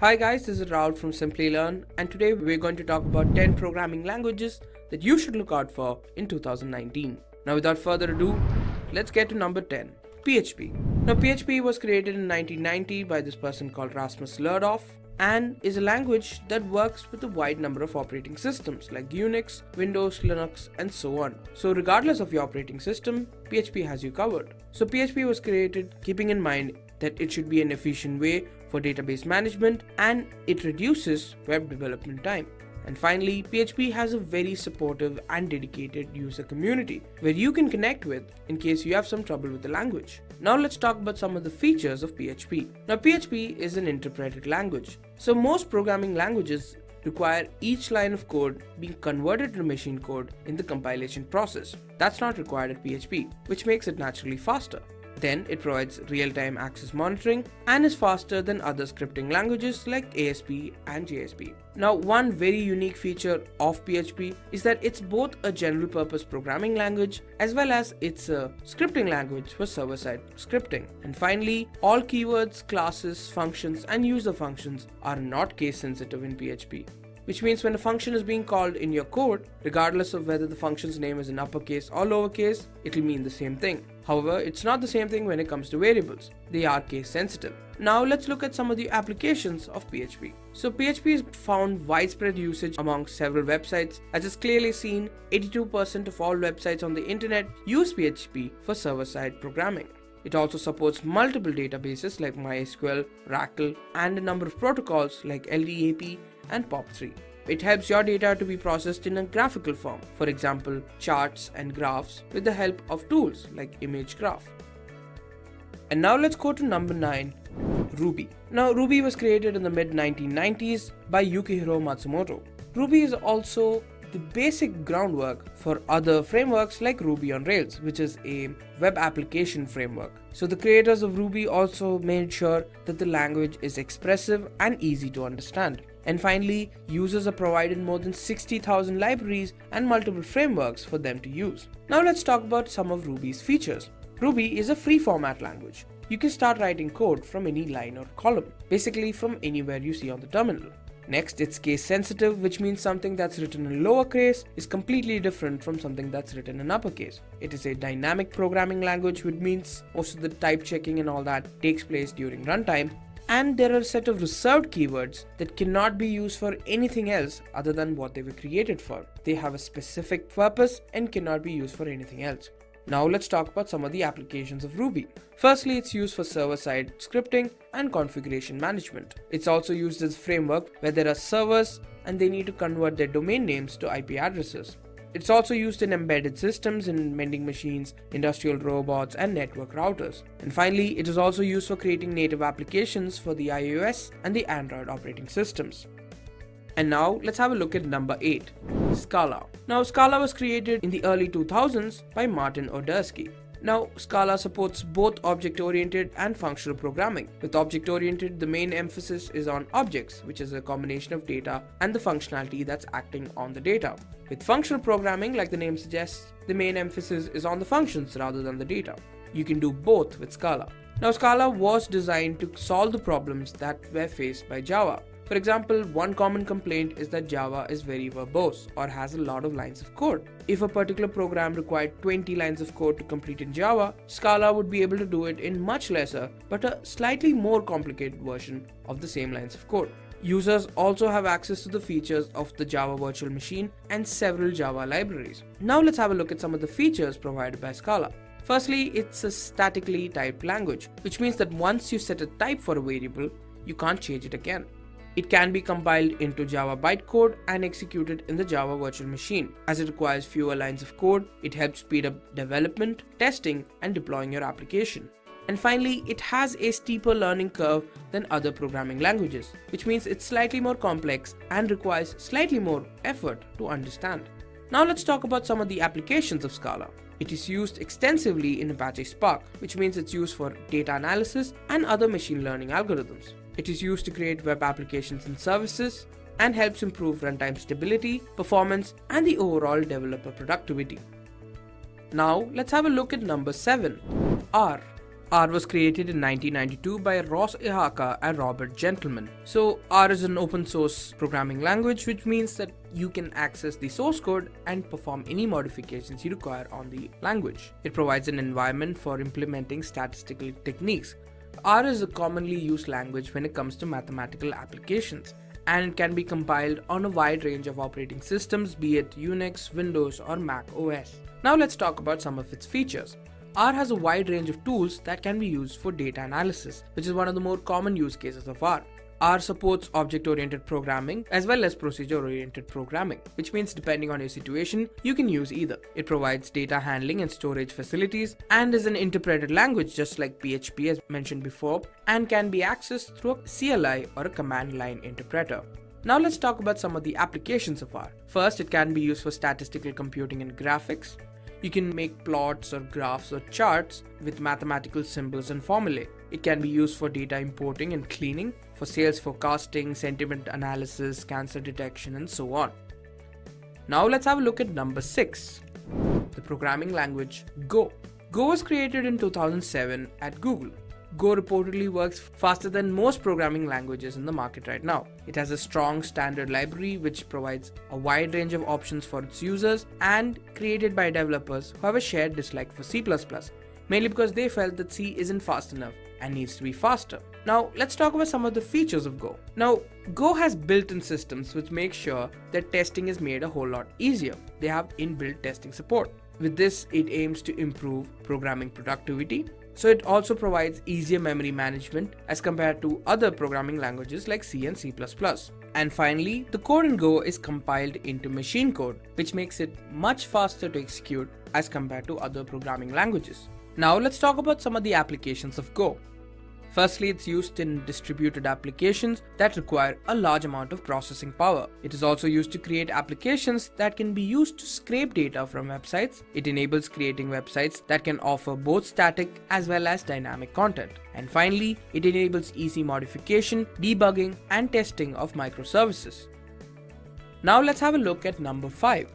Hi guys, this is Raul from Simplilearn and today we're going to talk about 10 programming languages that you should look out for in 2019. Now without further ado, let's get to number 10, PHP. Now PHP was created in 1990 by this person called Rasmus Lerdorf and is a language that works with a wide number of operating systems like Unix, Windows, Linux, and so on. So, regardless of your operating system, PHP has you covered. So, PHP was created keeping in mind that it should be an efficient way for database management and it reduces web development time. And finally, PHP has a very supportive and dedicated user community where you can connect with in case you have some trouble with the language. Now let's talk about some of the features of PHP. Now PHP is an interpreted language. So most programming languages require each line of code being converted to machine code in the compilation process. That's not required at PHP, which makes it naturally faster. Then it provides real-time access monitoring and is faster than other scripting languages like ASP and JSP. Now one very unique feature of PHP is that it's both a general purpose programming language as well as it's a scripting language for server-side scripting. And finally, all keywords, classes, functions and user functions are not case sensitive in PHP which means when a function is being called in your code, regardless of whether the function's name is in uppercase or lowercase, it'll mean the same thing. However, it's not the same thing when it comes to variables. They are case sensitive. Now let's look at some of the applications of PHP. So PHP has found widespread usage among several websites. As is clearly seen, 82% of all websites on the internet use PHP for server-side programming. It also supports multiple databases like MySQL, Oracle, and a number of protocols like LDAP and POP3. It helps your data to be processed in a graphical form, for example, charts and graphs with the help of tools like ImageGraph. And now let's go to number 9, Ruby. Now Ruby was created in the mid 1990s by Yukihiro Matsumoto. Ruby is also the basic groundwork for other frameworks like Ruby on Rails, which is a web application framework. So the creators of Ruby also made sure that the language is expressive and easy to understand. And finally, users are provided more than 60,000 libraries and multiple frameworks for them to use. Now let's talk about some of Ruby's features. Ruby is a free format language. You can start writing code from any line or column, basically from anywhere you see on the terminal. Next, it's case sensitive, which means something that's written in lowercase is completely different from something that's written in uppercase. It is a dynamic programming language, which means most of the type checking and all that takes place during runtime, and there are a set of reserved keywords that cannot be used for anything else other than what they were created for. They have a specific purpose and cannot be used for anything else. Now let's talk about some of the applications of Ruby. Firstly, it's used for server-side scripting and configuration management. It's also used as a framework where there are servers and they need to convert their domain names to IP addresses. It's also used in embedded systems in mending machines, industrial robots, and network routers. And finally, it is also used for creating native applications for the iOS and the Android operating systems. And now let's have a look at number 8, Scala. Now Scala was created in the early 2000s by Martin Odersky. Now, Scala supports both object-oriented and functional programming. With object-oriented, the main emphasis is on objects, which is a combination of data and the functionality that's acting on the data. With functional programming, like the name suggests, the main emphasis is on the functions rather than the data. You can do both with Scala. Now, Scala was designed to solve the problems that were faced by Java. For example, one common complaint is that Java is very verbose or has a lot of lines of code. If a particular program required 20 lines of code to complete in Java, Scala would be able to do it in much lesser but a slightly more complicated version of the same lines of code. Users also have access to the features of the Java virtual machine and several Java libraries. Now let's have a look at some of the features provided by Scala. Firstly, it's a statically typed language, which means that once you set a type for a variable, you can't change it again. It can be compiled into Java bytecode and executed in the Java virtual machine. As it requires fewer lines of code, it helps speed up development, testing, and deploying your application. And finally, it has a steeper learning curve than other programming languages, which means it's slightly more complex and requires slightly more effort to understand. Now let's talk about some of the applications of Scala. It is used extensively in Apache Spark, which means it's used for data analysis and other machine learning algorithms. It is used to create web applications and services and helps improve runtime stability, performance, and the overall developer productivity. Now, let's have a look at number 7 R. R was created in 1992 by Ross Ihaka and Robert Gentleman. So, R is an open source programming language, which means that you can access the source code and perform any modifications you require on the language. It provides an environment for implementing statistical techniques. R is a commonly used language when it comes to mathematical applications and it can be compiled on a wide range of operating systems, be it Unix, Windows, or Mac OS. Now let's talk about some of its features. R has a wide range of tools that can be used for data analysis, which is one of the more common use cases of R. R supports object oriented programming as well as procedure oriented programming, which means depending on your situation, you can use either. It provides data handling and storage facilities and is an interpreted language just like PHP as mentioned before and can be accessed through a CLI or a command line interpreter. Now let's talk about some of the applications of R. First, it can be used for statistical computing and graphics. You can make plots or graphs or charts with mathematical symbols and formulae. It can be used for data importing and cleaning, for sales forecasting, sentiment analysis, cancer detection, and so on. Now let's have a look at number 6 the programming language Go. Go was created in 2007 at Google. Go reportedly works faster than most programming languages in the market right now. It has a strong standard library which provides a wide range of options for its users and created by developers who have a shared dislike for C++, mainly because they felt that C isn't fast enough and needs to be faster. Now, let's talk about some of the features of Go. Now, Go has built in systems which make sure that testing is made a whole lot easier. They have inbuilt testing support. With this, it aims to improve programming productivity, so it also provides easier memory management as compared to other programming languages like C and C++. And finally, the code in Go is compiled into machine code, which makes it much faster to execute as compared to other programming languages. Now let's talk about some of the applications of Go. Firstly, it's used in distributed applications that require a large amount of processing power. It is also used to create applications that can be used to scrape data from websites. It enables creating websites that can offer both static as well as dynamic content. And finally, it enables easy modification, debugging, and testing of microservices. Now let's have a look at number 5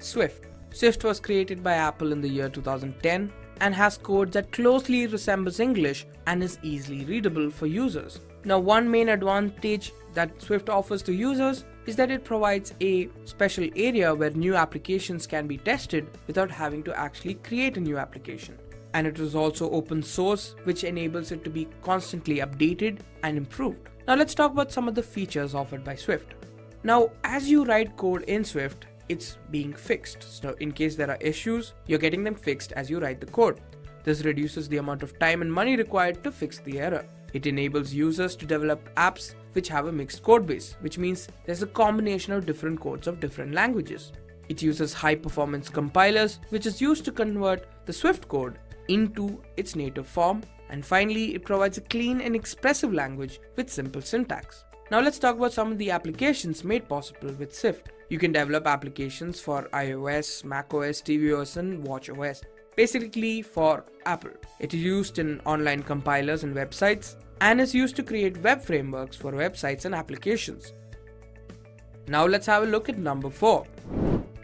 Swift. Swift was created by Apple in the year 2010 and has code that closely resembles English and is easily readable for users. Now, one main advantage that Swift offers to users is that it provides a special area where new applications can be tested without having to actually create a new application. And it is also open source, which enables it to be constantly updated and improved. Now, let's talk about some of the features offered by Swift. Now, as you write code in Swift, it's being fixed. So in case there are issues, you're getting them fixed as you write the code. This reduces the amount of time and money required to fix the error. It enables users to develop apps which have a mixed code base, which means there's a combination of different codes of different languages. It uses high performance compilers, which is used to convert the Swift code into its native form. And finally, it provides a clean and expressive language with simple syntax. Now let's talk about some of the applications made possible with Swift. You can develop applications for iOS, macOS, tvOS and watchOS. Basically for Apple. It is used in online compilers and websites and is used to create web frameworks for websites and applications. Now let's have a look at number 4.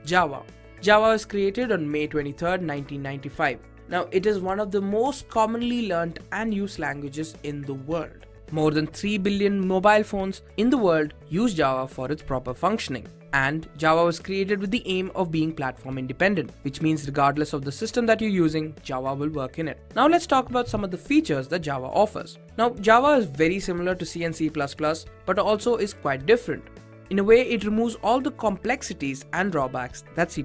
Java. Java was created on May 23, 1995. Now it is one of the most commonly learned and used languages in the world. More than 3 billion mobile phones in the world use Java for its proper functioning. And Java was created with the aim of being platform independent, which means regardless of the system that you're using, Java will work in it. Now let's talk about some of the features that Java offers. Now Java is very similar to C and C++, but also is quite different. In a way, it removes all the complexities and drawbacks that C++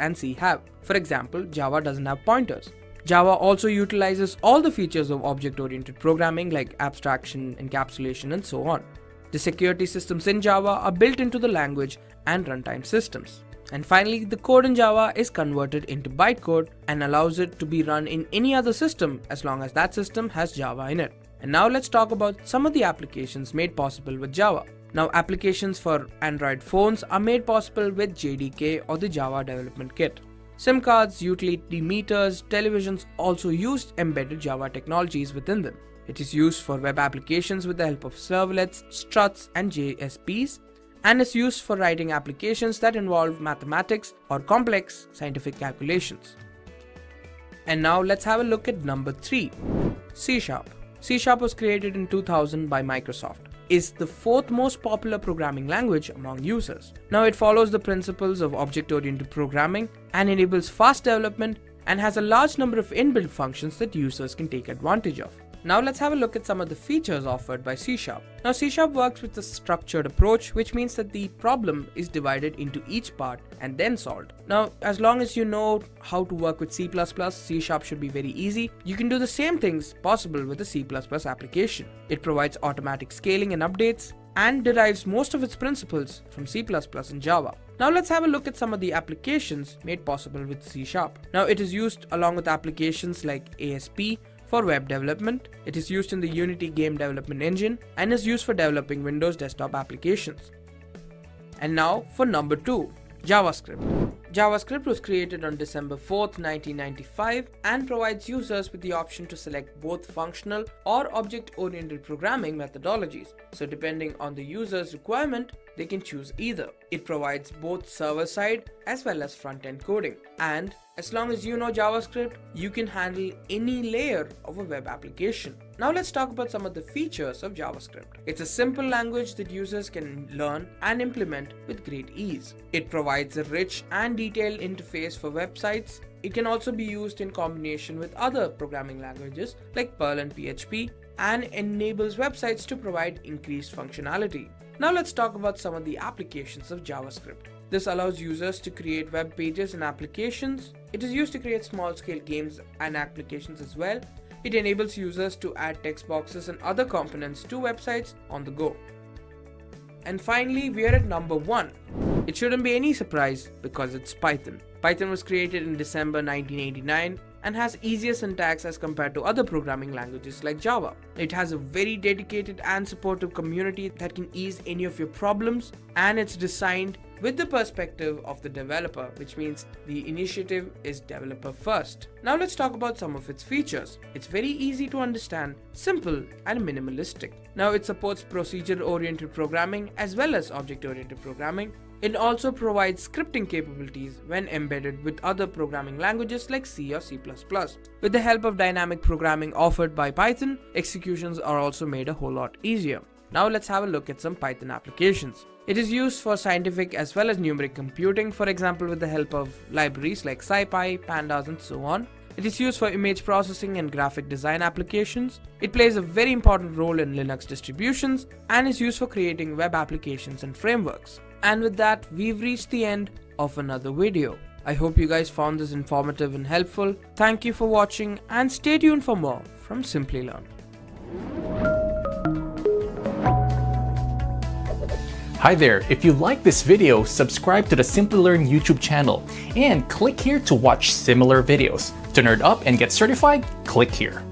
and C have. For example, Java doesn't have pointers. Java also utilizes all the features of object-oriented programming like abstraction, encapsulation, and so on. The security systems in Java are built into the language and runtime systems. And finally, the code in Java is converted into bytecode and allows it to be run in any other system as long as that system has Java in it. And now let's talk about some of the applications made possible with Java. Now, applications for Android phones are made possible with JDK or the Java Development Kit. SIM cards, utility meters, televisions also use embedded Java technologies within them. It is used for web applications with the help of servlets, struts, and JSPs, and is used for writing applications that involve mathematics or complex scientific calculations. And now let's have a look at number 3 C Sharp. C Sharp was created in 2000 by Microsoft. Is the fourth most popular programming language among users. Now it follows the principles of object-oriented programming and enables fast development and has a large number of inbuilt functions that users can take advantage of. Now let's have a look at some of the features offered by C Sharp. Now C Sharp works with a structured approach which means that the problem is divided into each part and then solved. Now as long as you know how to work with C++, C Sharp should be very easy. You can do the same things possible with a C++ application. It provides automatic scaling and updates and derives most of its principles from C++ and Java. Now let's have a look at some of the applications made possible with C Sharp. Now it is used along with applications like ASP, for web development. It is used in the Unity game development engine and is used for developing Windows desktop applications. And now for number 2, JavaScript. JavaScript was created on December 4, 1995 and provides users with the option to select both functional or object-oriented programming methodologies. So depending on the user's requirement, they can choose either. It provides both server-side as well as front-end coding. And as long as you know JavaScript, you can handle any layer of a web application. Now let's talk about some of the features of JavaScript. It's a simple language that users can learn and implement with great ease. It provides a rich and detailed interface for websites. It can also be used in combination with other programming languages like Perl and PHP and enables websites to provide increased functionality. Now let's talk about some of the applications of JavaScript. This allows users to create web pages and applications. It is used to create small scale games and applications as well it enables users to add text boxes and other components to websites on the go. And finally, we are at number 1. It shouldn't be any surprise because it's Python. Python was created in December 1989 and has easier syntax as compared to other programming languages like Java. It has a very dedicated and supportive community that can ease any of your problems and it's designed with the perspective of the developer, which means the initiative is developer first. Now let's talk about some of its features. It's very easy to understand, simple and minimalistic. Now it supports procedure-oriented programming as well as object-oriented programming. It also provides scripting capabilities when embedded with other programming languages like C or C++. With the help of dynamic programming offered by Python, executions are also made a whole lot easier. Now let's have a look at some Python applications. It is used for scientific as well as numeric computing, for example with the help of libraries like SciPy, Pandas and so on. It is used for image processing and graphic design applications. It plays a very important role in Linux distributions and is used for creating web applications and frameworks. And with that, we've reached the end of another video. I hope you guys found this informative and helpful. Thank you for watching and stay tuned for more from Simplilearn. Hi there, if you like this video, subscribe to the Simplilearn YouTube channel and click here to watch similar videos. To nerd up and get certified, click here.